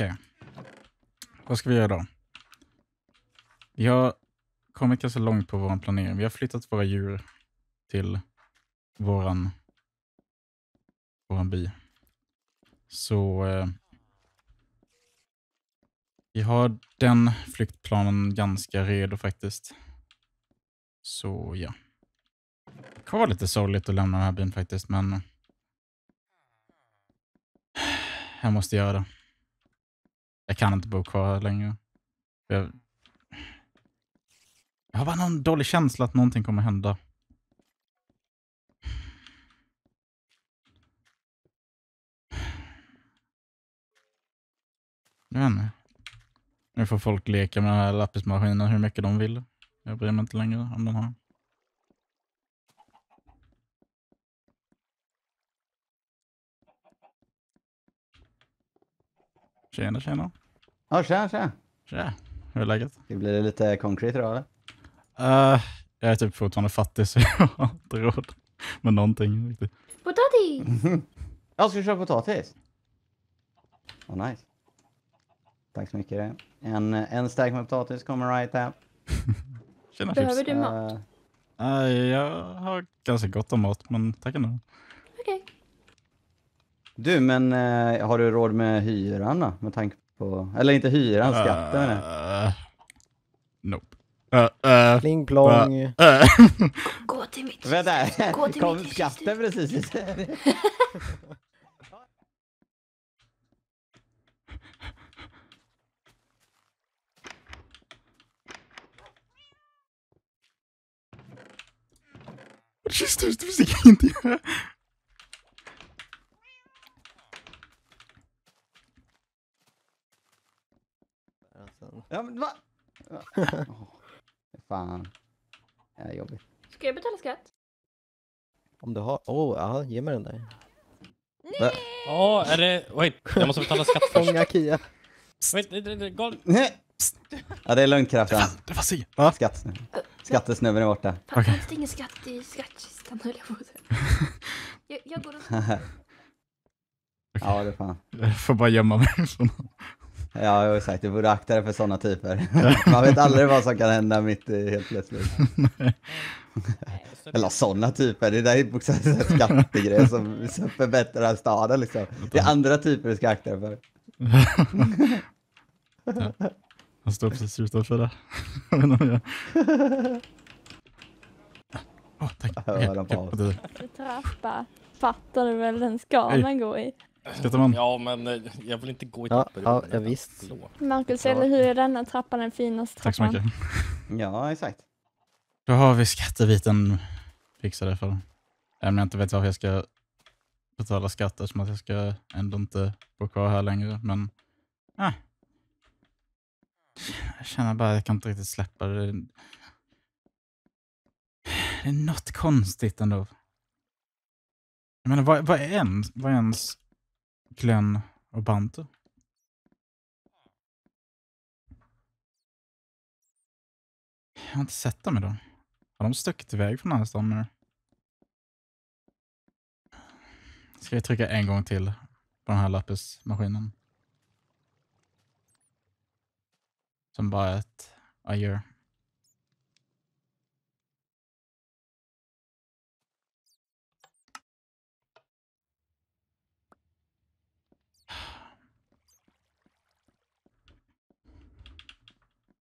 Okej. Vad ska vi göra då? Vi har kommit ganska långt på vår planering. Vi har flyttat våra djur till våran, våran by. Så eh, vi har den flyktplanen ganska redo faktiskt. Så ja. Det kan vara lite sorgligt att lämna den här byn faktiskt, men jag måste göra det. Jag kan inte bo kvar här längre. Jag, jag har bara någon dålig känsla att någonting kommer hända. Jag vet inte. Nu får folk leka med den här lappismaskinen hur mycket de vill. Jag bryr mig inte längre om den här. Tjena, tjena. Ja, tjena, tjena. Tja, hur är läget? Det blir lite konkret idag eller? Uh, jag är typ fortfarande fattig så jag har inte råd med någonting. Riktigt. Potatis! Jag ska köra potatis. Åh, nice. Tack så mycket. En, en stark med potatis kommer right här. Tjena Behöver chips. du mat? Uh, jag har ganska gott om mat, men tack ändå. Okej. du, men eh, har du råd med hyran då? Med tanke på... Eller inte hyran, skatten menar. Uh, nope. Uh, uh, Pling plong. uh, Gå till mitt Vänta, Gå till kom mitt skatten precis? Just det, det fick jag inte göra. Ja, men va? Åh, fan. Det är jobbigt. Ska jag betala skatt? Om du har... Åh, oh, ja, ge mig den där. Ja, är det... Wait, jag måste betala skatt först. Fånga Kia. Wait, det, det, det, gal... Ja, det är lugnt kraften. Det var si. Va? Skatt. Skattesnubben är borta. Pappa, Okej. finns det ingen skatt i skattkistan höll jag på att säga. Jag, jag går och... ja, det är fan. Jag får bara gömma mig. Ja, jag har sagt, du borde akta dig för sådana typer. Man vet aldrig vad som kan hända mitt i helt plötsligt. Eller sådana typer, det där är bokstavligt sett skattegrejer som, som förbättrar staden liksom. Det är andra typer du ska akta dig för. Han står precis utanför där. Jag Åh, tack. Jag hör det- Trappa. Fattar du väl, den ska man gå i. Skrattar man? Ja, men eh, jag vill inte gå i trappor. ja, ja, visst. Marcus, eller hur är denna trappan den finaste Tack så trappan? mycket. Ja, exakt. Då har vi skattebiten fixade för. Även om jag inte vet varför jag ska betala skatt eftersom att jag ska ändå inte bo kvar här längre. Men ah. jag känner bara att jag kan inte riktigt släppa det. Det är något konstigt ändå. Jag menar, vad, vad, är, ens, vad är ens Glenn och Bante. Jag har inte sett dem idag. Har de stuckit iväg från den här stan nu? Ska vi trycka en gång till på den här lappismaskinen? Som bara ett adjö.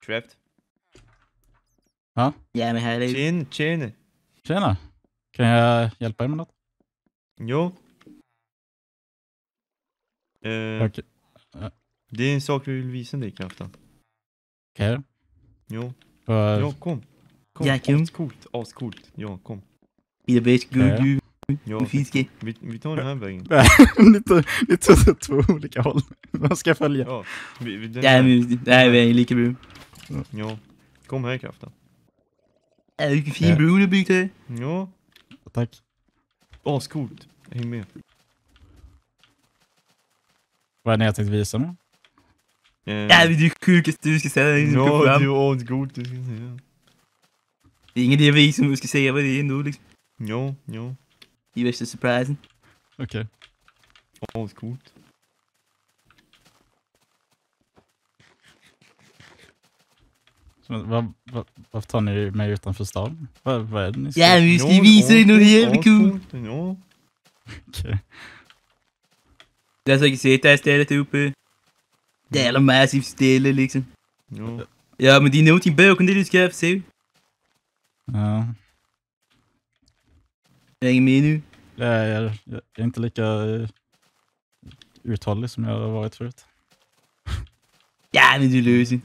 Trapped. Ja, Ja men här är Tjen, tjen. tjena. Kan jag hjälpa er med något? Jo. Eh, Okej. Det är en sak vi vill visa dig Kraften. Okej. Jo. Vad- Ja, kom. Kom. Ja, kom. Ascoolt, ascoolt. Ja, kom. Ida bäst Ja. god Ja, vi, vi tar den här vägen. ni tar ni tar åt två olika håll. Vad ska jag följa? Ja, vi, vi, den Ja här. men det här är lika bra. Ja. Kom här Kraften. Ja, vilken fin bro du byggt här. Ja. Tack. Ascoolt. Häng med. Vad är det jag tänkte visa nu? Eh, Ja det är sjukaste du ska säga. Ja, det är ascoolt. det ska säga. det är ingen idé vi som ska säga vad det är ändå liksom. Ja, ja. Det är värsta surprisen. Okej. Ascoolt. Men Vad, vad, varför tar ni mig utanför stan? Vad, vad är det ni ska... Ja, vi ska visa dig något jävligt coolt. Ja. Okej. Jag har säkert det här stället uppe. Det är massivt ställe liksom. Ja. Ja, men det är någonting bakom det du ska få se. Ja. Häng med nu. Jag, är, jag är inte lika eh, uthållig som jag har varit förut. Ja, men du löser.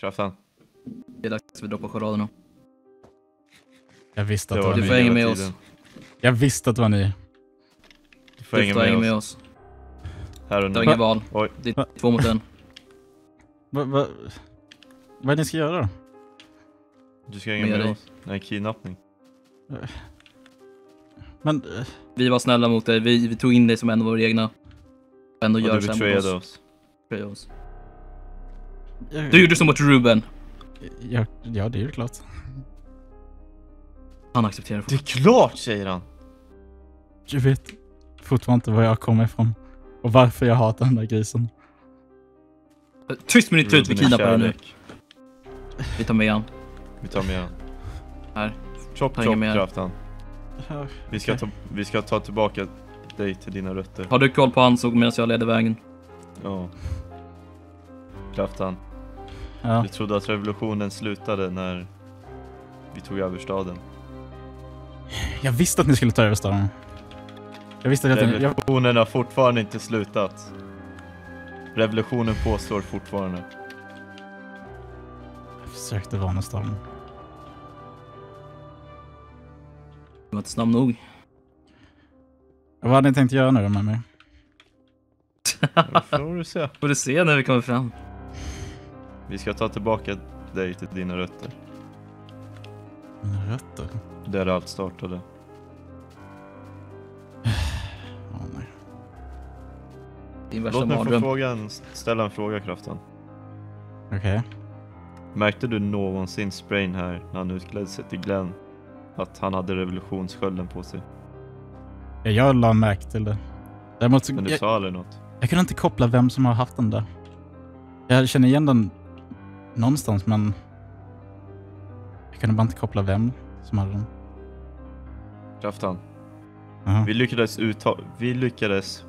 Kraften. Det är dags att vi droppar charaderna. Jag visste att Det det var var du ni. får hänga med oss. Jag visste att det var ni. Du får hänga med med oss. oss. Här Du har nu. inget val. Oj. Det är två mot en. Va, va, vad är det ni ska göra då? Du ska hänga Med med oss. Det en kidnappning. Men Vi var snälla mot dig. Vi, vi tog in dig som en av våra egna. Ändå Och gör du betrayade oss. oss. Betrayade oss. Du gjorde som mot Ruben. ja, ja, det är ju klart. Han accepterar Det är klart säger han. Jag vet fortfarande inte var jag kommer ifrån. Och varför jag hatar den där grisen. Tyst med ditt tut, vi kidnappar dig nu. Vi tar med han. Vi tar med han. Här. Chop chop mer. kraften. Vi ska, ta, vi ska ta tillbaka dig till dina rötter. Har du koll på hans ord medan jag leder vägen? Ja. Kraften. Ja. Vi trodde att revolutionen slutade när vi tog över staden. Jag visste att ni skulle ta över staden. Jag visste att jag, jag, Revolutionen har fortfarande inte slutat. Revolutionen påstår fortfarande. jag försökte varna staden. Du var inte snabb nog. Vad hade ni tänkt göra nu med mig? Det får du se. Får du se när vi kommer fram. Vi ska ta tillbaka dig till dina rötter. Mina rötter? Där allt startade. Oh, nej. Din värsta Låt mig få mardröm. fråga en, ställa en fråga Kraften. Okej. Märkte du någonsin Sprain här när han utklädde sig till Glenn? Att han hade revolutionsskölden på sig? Ja, Jag la märke till det. Däremot så, Men du jag, sa aldrig något? jag kunde inte koppla vem som har haft den där. Jag känner igen den någonstans men jag kunde bara inte koppla vem som hade den. Kraften. Jaha. Vi lyckades utta- vi lyckades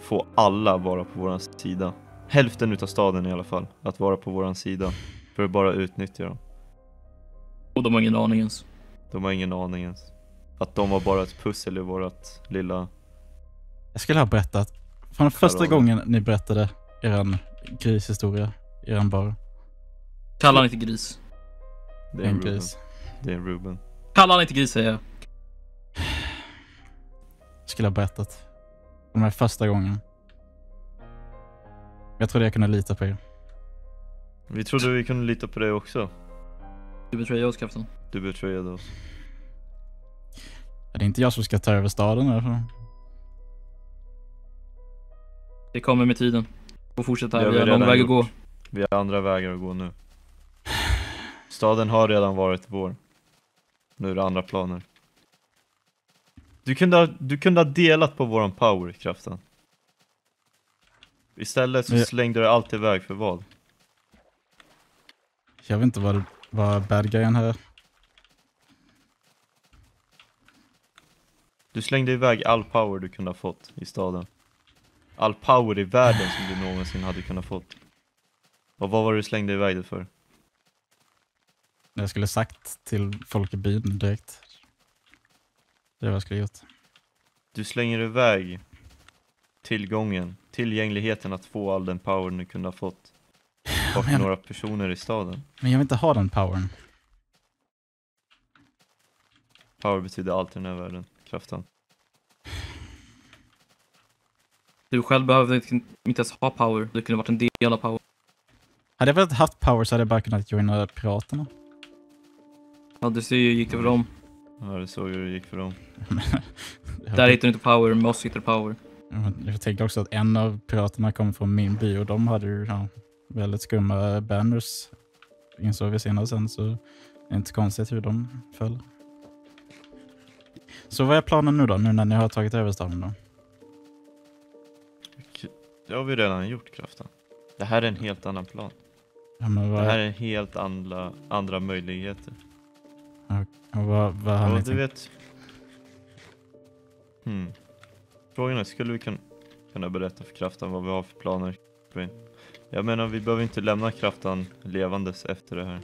få alla vara på våran sida. Hälften utav staden i alla fall, att vara på våran sida. För att bara utnyttja dem. Och de har ingen aning ens. De har ingen aning ens. Att de var bara ett pussel i vårat lilla... Jag skulle ha berättat. Från första gången ni berättade eran grishistoria, eran bar. Kalla han inte gris. Det är en gris. Det är en Ruben. Kalla han inte gris säger jag. skulle ha berättat. Den här första gången. Jag trodde jag kunde lita på er. Vi trodde vi kunde lita på dig också. Du betrayade oss kraften. Du betrayade oss. Är det inte jag som ska ta över staden? Eller? Det kommer med tiden. Och fortsätta Det här, har vi har vi lång väg att gå. gjort. Vi har andra vägar att gå nu. Staden har redan varit vår. Nu är det andra planer. Du kunde ha, du kunde ha delat på våran power, kraften. Istället så slängde du allt iväg för vad? Jag vet inte vad, vad bad guyen här. Du slängde iväg all power du kunde ha fått i staden. All power i världen som du någonsin hade kunnat fått. Och vad var det du slängde iväg det för? Jag skulle sagt till folk i byn direkt. Det är vad jag skulle gjort. Du slänger iväg tillgången, tillgängligheten att få all den power du kunde ha fått. Och men- några personer i staden. Men jag vill inte ha den powern. Power betyder allt i den här världen. Kraften. Du själv behövde inte inte ens ha power. Du kunde varit en del av power. Hade jag velat haft power så hade jag bara kunnat joina piraterna. Ja, du ser ju, gick det för dem. Ja, det såg hur det gick för dem. Där hittar du inte power, med oss hittar du power. Jag tänker också att en av piraterna kommer från min by och de hade ju ja, väldigt skumma banners. Insåg vi senare sen så det är inte konstigt hur de föll. Så vad är planen nu då, nu när ni har tagit över staden då? Det har vi redan gjort kraften. Det här är en helt annan plan. Ja, men Det här är helt andra, andra möjligheter. Och vad, vad har Ja, ni du vet. Hmm. Frågan är, skulle vi kun, kunna berätta för kraften vad vi har för planer? Jag menar, vi behöver inte lämna kraften levandes efter det här.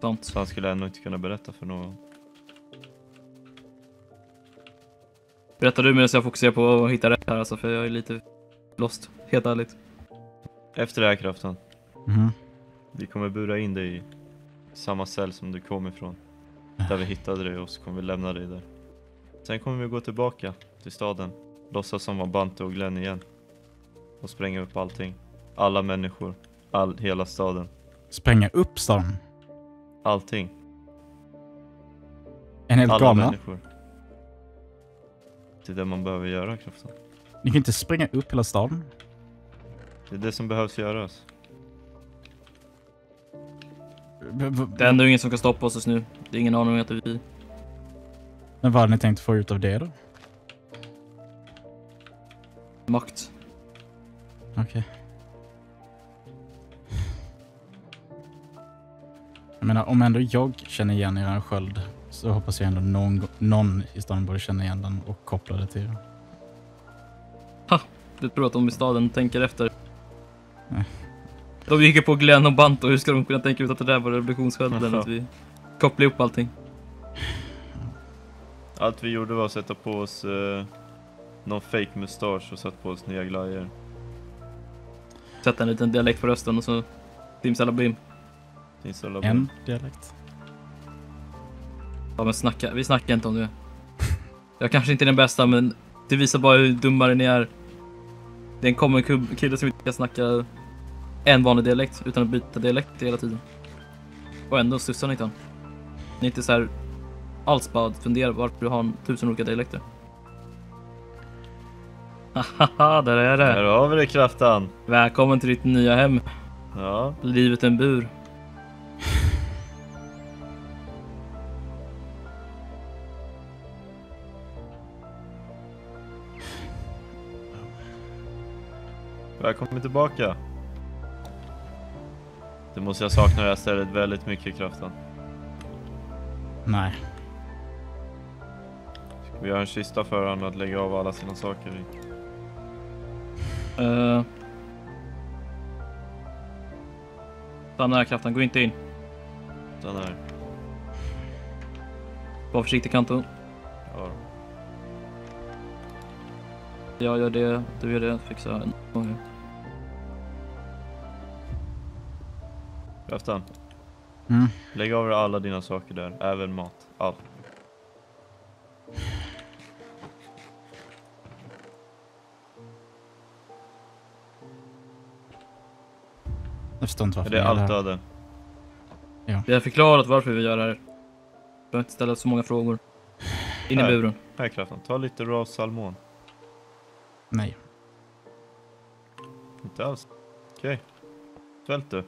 Sant. Så han skulle ändå inte kunna berätta för någon. Berättar du medan jag fokuserar på att hitta rätt här alltså, för jag är lite lost. Helt ärligt. Efter det här kraften, Mhm. vi kommer bura in dig i samma cell som du kom ifrån. Där vi hittade dig och så kommer vi lämna dig där. Sen kommer vi gå tillbaka till staden, låtsas som var Bante och Glenn igen. Och spränga upp allting. Alla människor, all, hela staden, Spränga upp staden? allting. En helt alla galna? människor. Det är det man behöver göra kraften. Ni kan inte spränga upp hela staden? Det är det som behövs göras. Det är ändå ingen som kan stoppa oss just nu. Det är ingen aning om att vi... Men vad har ni tänkt få ut av det då? Makt. Okej. Jag menar, om ändå jag känner igen er sköld så hoppas jag ändå någon, någon i stan borde känna igen den och koppla det till er. Du tror att de i staden tänker efter? Nej. De gick på Glenn och Banto, hur ska de kunna tänka ut att det där var revolutionsskölden? att vi kopplar ihop allting. Allt vi gjorde var att sätta på oss eh, någon fake mustasch och sätta på oss nya glajjor. Sätta en liten dialekt på rösten och så simsalabim. Simsalabim. En dialekt. Ja men snacka, vi snackar inte om det. Jag kanske inte är den bästa men det visar bara hur dummare ni är. Det är en common kille som inte kan snacka en vanlig dialekt utan att byta dialekt hela tiden. Och ändå studsar ni inte han. Ni är inte så här alls bara fundera varför du har en tusen olika dialekter. Haha, där är det. har vi det kraftan. Välkommen till ditt nya hem. Ja, Livet en bur. välkommen tillbaka. Du måste jag sakna det här stället väldigt mycket kraften. Nej. Ska vi göra en kista för honom att lägga av alla sina saker i? Uh. Stanna här kraften, gå inte in. Den här. Var försiktig Kanto. Ja. Jag gör det, du gör det, fixa en gång. Kraften, Mm. lägg av dig alla dina saker där, även mat. Allt. Jag förstår inte Är varför det gör allt här. hade? Vi har förklarat varför vi gör det här. Behöver inte ställa så många frågor. In i Här. buren. Här kraften, ta lite raw salmon. Nej. Inte alls. Okej. Svält du.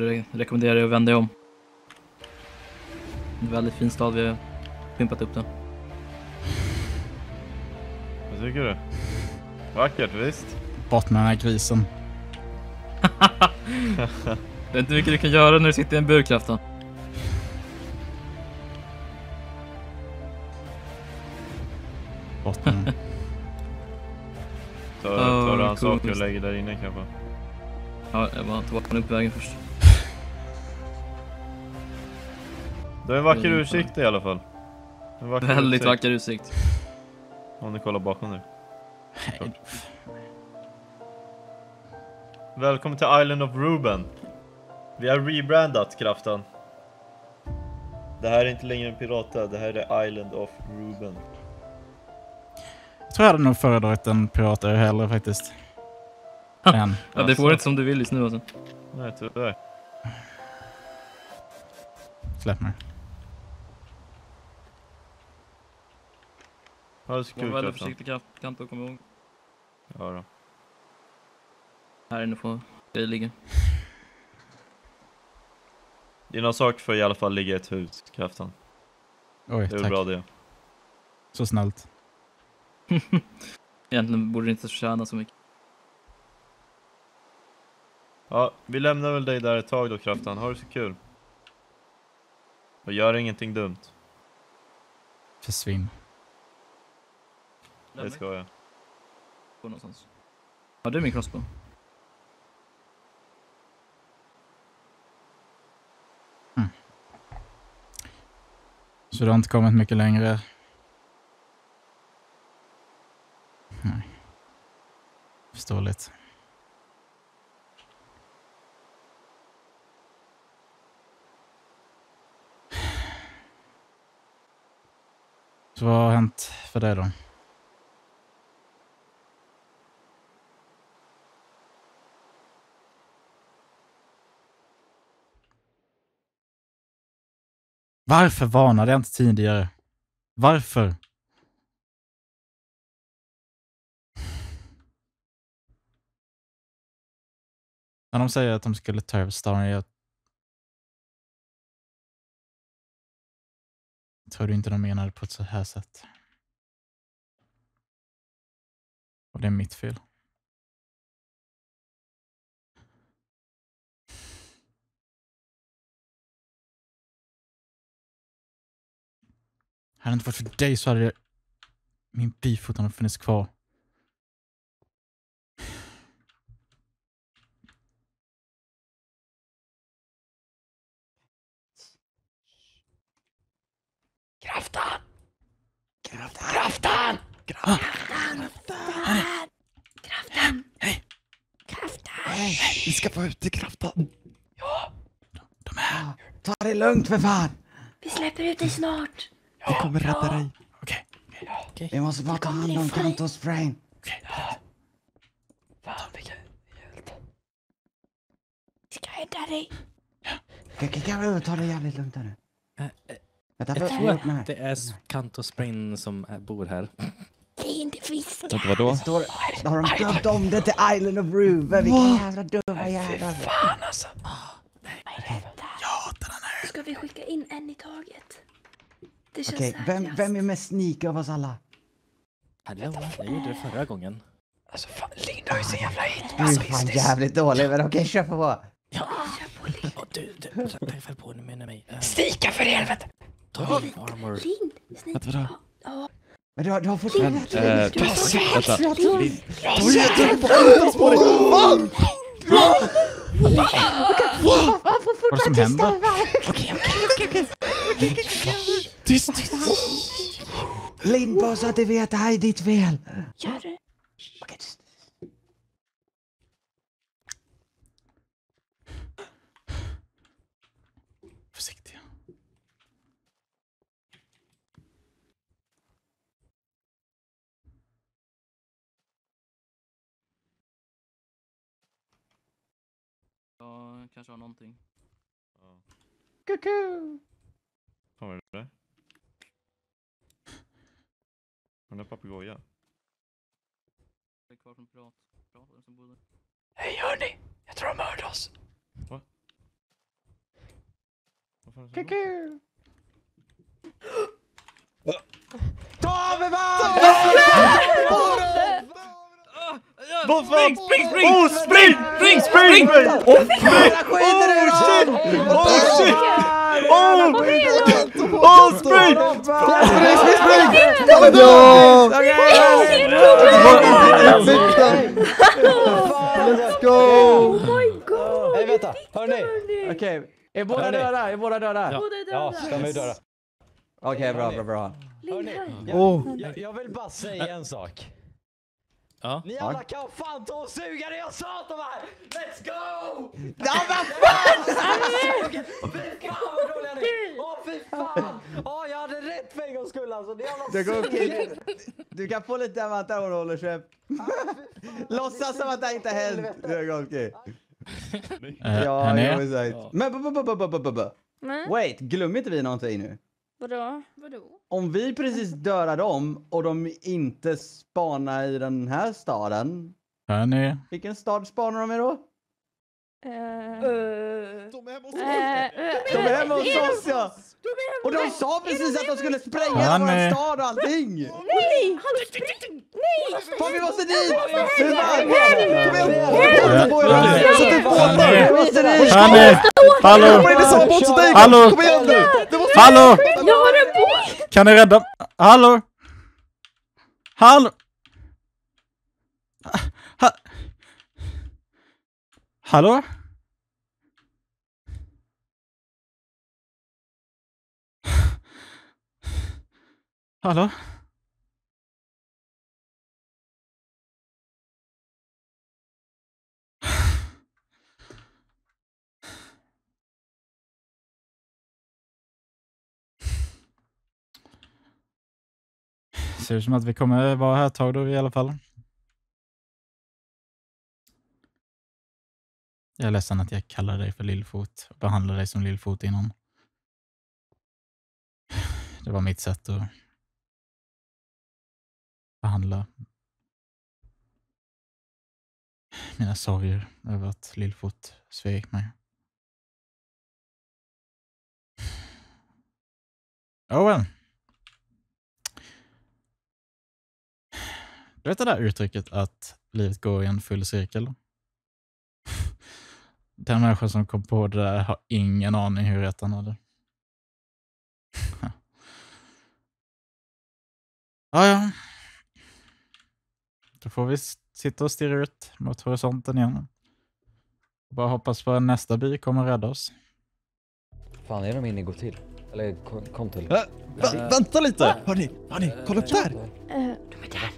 Jag rekommenderar dig att vända dig om. En väldigt fin stad, vi har pimpat upp den. Vad tycker du? Vackert, visst? Bort med den här grisen. Det är inte mycket du kan göra när du sitter i en bur kraften. Bort med den. Ta, Åh, tar du hans saker och lägger där inne kanske? Ja, jag bort den upp vägen först. Du har en vacker Mm, utsikt i alla fall. En vacker Väldigt utsikt. vacker utsikt. Om du kollar bakom. Nej. Välkommen till Island of Ruben. Vi har rebrandat kraften. Det här är inte längre en pirata, det här är Island of Ruben. Jag tror jag hade nog föredragit en piratö hellre faktiskt. Än. Ja, det Alltså. får inte som du vill just nu alltså. Nej tyvärr. Släpp mig. Ha det så Var väldigt försiktig kraft, Kanto, kom ihåg. Ja då. Här inne får grejer ligga. Dina saker får i alla fall ligga i ett hus, kraften. Oj, Det är tack. bra det. Så snällt. Egentligen borde det inte förtjäna så mycket. Ja, vi lämnar väl dig där ett tag då Kraftan. Ha det så kul. Och gör ingenting dumt. Försvinn. Det ska jag. Gå någonstans. Det är min crossbow. Så du har inte kommit mycket längre? Nej. Förståeligt. Så vad har hänt för dig då? Varför varnade jag inte tidigare? Varför? När de säger att de skulle ta över staden, jag tror du inte de menade på ett så här sätt. Och det är mitt fel. Hade det inte varit för dig så hade min fortfarande funnits kvar. Kraftan! Kraftan! Kraftan! Kraftan! Hej! Kraftan! Vi ska få ut till kraften. De är... Ta det lugnt för fan! Vi släpper ut dig snart. Vi kommer rädda dig. Okej. Vi måste bara ta hand om Kantos brain. Vi ska rädda dig. Kan, kan, kan vi ta det jävligt lugnt här nu? Eh, eh, Vänta, Jag tror att det är Kantos Brain som bor här. Det är inte fisk. Vänta, vadå? Står, då har de döpt om det till Island of Ruben. Vilka jävla dumma jävlar. Fan alltså. Ska vi skicka in en i taget? Det känns Okej, vem, säkrast. vem är mest sneaky av oss alla? Hallå, jag gjorde det förra gången. Du är fan jävligt dålig, men okej, kör på. Och du, du, ta fäll på med mig. Uh, Stika för helvete! ta min armor. Lind, snälla. Vänta, vadå? Ja, Men du har, du har fortfarande... Eh, du har vänta. Vad är det som händer? Tyst! Lind, bara så att du vet, det här är ditt fel. Gör det. Okej, tyst. Försiktiga. Ja, kanske har någonting. Kuku. Kommer det du en papegoja? Det är kvar från pirat. Piraten som bodde. Hej hörni! Jag tror de hörde oss. Är som Kuku. Ta mig fan! Vad Spring, fan? spring, spring! Oh, spring! Spring, spring! Skit i det då! Oh shit! Oh! Oh, spring! Spring, spring, spring! Ja! Let's go! Oh my god! Nej vänta, hörni! Okej, är båda döda? Är båda döda? Ja, de är döda. Okej, bra, bra, bra. Hörni. jag vill bara säga en sak. Ja. Ni alla kan fan ta och suga det jag sa till mig! Let's go! Ja, vad fan! Fy fan vad dåliga ni är! Åh fy fan! Åh jag hade rätt för en gångs skull alltså. Det jävla Det går suger. Du kan få lite hon håller käft. Låtsas som att det inte har hänt. Det går okej. Eh, Ja, här jag vill säga. Men Wait, glöm inte vi någonting nu? Vadå? Vadå? Om vi precis dödar dem och de inte spanar i den här staden. Här nere? Vilken stad spanar de i då? Uh, De är hemma hos eh, eh, De är hemma hos oss ja! Och de sa precis att de skulle spränga vår stad och allting! Nej! Nej! Fan vi måste dit! Ja. Sätt upp båtar! Vi måste dit! Hallå! Hallå! Jag har en båt! Kan ni rädda? Hallå? Hallå? Ha... Hallå? Hallå? Ser ut som att vi kommer vara här ett tag då i alla fall. Jag är ledsen att jag kallar dig för lillfot och behandlar dig som lillfot innan. Det var mitt sätt att behandla mina sorger över att lillfot svek mig. Oh Du vet det där uttrycket att livet går i en full cirkel? Den människan som kom på det där har ingen aning hur rätt han hade. Ja, ja. Då får vi sitta och stirra ut mot horisonten igen. Bara hoppas på att nästa by kommer rädda oss. Fan, är de inne i gå till? Eller kom, kom till? Äh, va, vänta lite! Hörni, hörni, kolla upp där!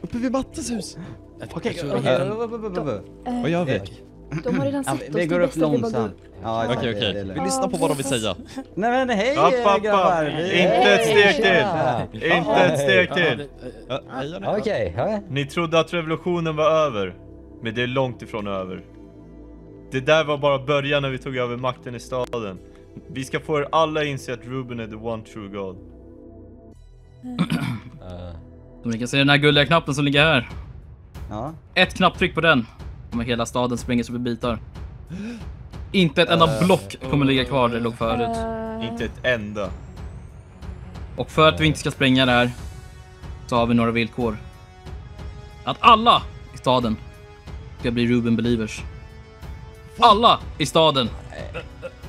Uppe vid Mattes hus! Okej, okej, äh, eh, Vad gör vi? De har redan sett oss. vi det går upp långsamt. Ja, Okej, okej. Vi lyssnar på vad de vill säga. Nej men hej App, app, app. grabbar! Vi- Inte ett steg till! Inte ett steg till! Okej. Ni trodde att revolutionen var över, men det är långt ifrån över. Det där var bara början när vi tog över makten i staden. Vi ska få er alla inse att Ruben är the one true God. Som ni kan se den här guldiga knappen som ligger här. Ja. Ett knapptryck på den kommer hela staden sprängas upp i bitar. Inte ett enda block kommer ligga kvar där det låg förut. eh, Inte ett enda. Och för att vi inte ska spränga det här så har vi några villkor. Att alla i staden ska bli Ruben Believers. Alla i staden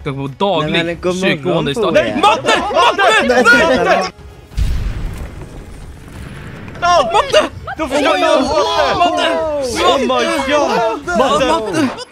ska gå Nej, daglig kyrkogående i staden. er. Matte! Matte! Matte! Då försvann Matte! Matte! Oh my god! Matte!